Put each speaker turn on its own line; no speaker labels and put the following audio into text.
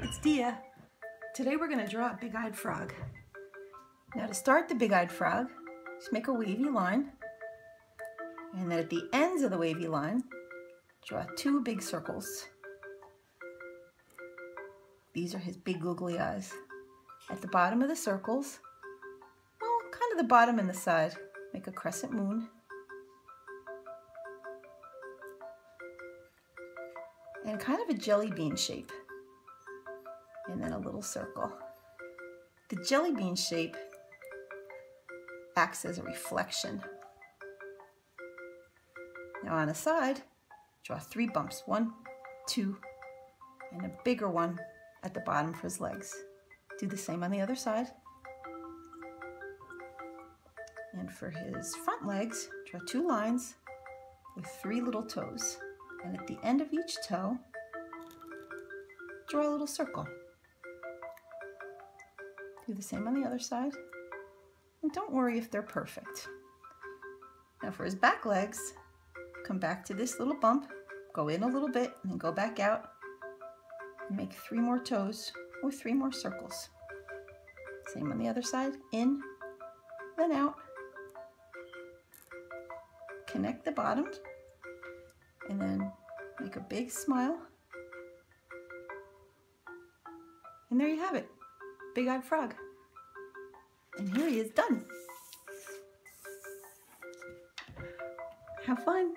it's Dea. Today we're going to draw a big-eyed frog. Now to start the big-eyed frog, just make a wavy line. And then at the ends of the wavy line, draw two big circles. These are his big googly eyes. At the bottom of the circles, well, kind of the bottom and the side, make a crescent moon. And kind of a jelly bean shape and then a little circle. The jelly bean shape acts as a reflection. Now on the side, draw three bumps. One, two, and a bigger one at the bottom for his legs. Do the same on the other side. And for his front legs, draw two lines with three little toes. And at the end of each toe, draw a little circle. Do the same on the other side. And don't worry if they're perfect. Now for his back legs, come back to this little bump, go in a little bit, and then go back out. Make three more toes or three more circles. Same on the other side, in, then out. Connect the bottoms, and then make a big smile. And there you have it big-eyed frog. And here he is done. Have fun.